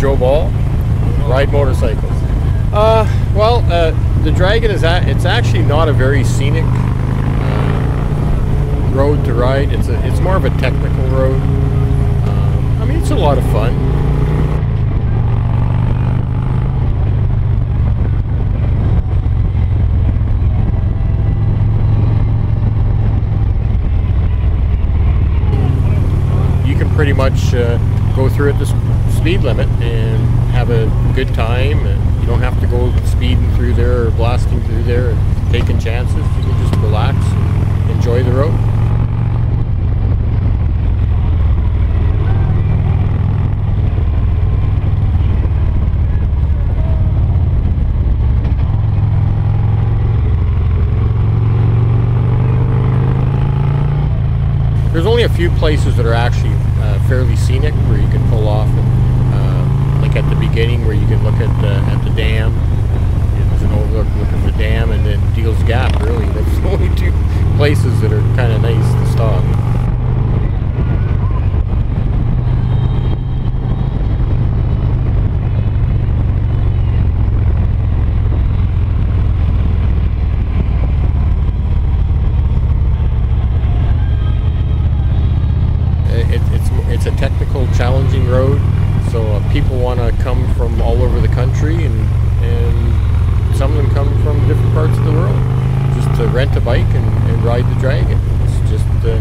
Joe Ball. Ride motorcycles. Uh, well, uh, the Dragon is a, it's actually not a very scenic uh, road to ride. It's a it's more of a technical road. Um, I mean, it's a lot of fun. You can pretty much uh, go through it the s- speed limit and have a good time. And you don't have to go speeding through there or blasting through there and taking chances. You can just relax and enjoy the road. There's only a few places that are actually uh, fairly scenic where you can pull off, and, uh, like at the beginning where you can look at the, at the dam. There's an overlook look at the dam, and then Deal's Gap. Really, that's the only two places that are kind of nice to stop. it, it's it's a technical, challenging road. People want to come from all over the country, and and some of them come from different parts of the world just to rent a bike and, and ride the Dragon. It's just. Uh,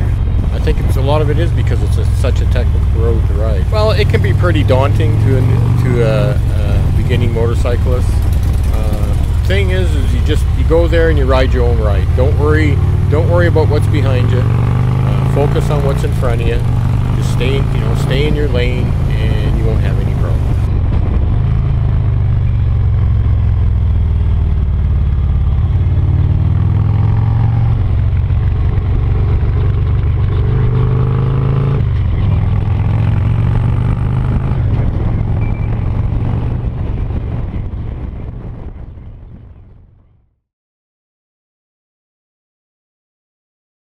I think it's a lot of it is because it's a, such a technical road to ride. Well, it can be pretty daunting to a, to a, a beginning motorcyclist. Uh, thing is, is you just you go there and you ride your own ride. Don't worry, don't worry about what's behind you. Uh, focus on what's in front of you. Just stay, you know, stay in your lane,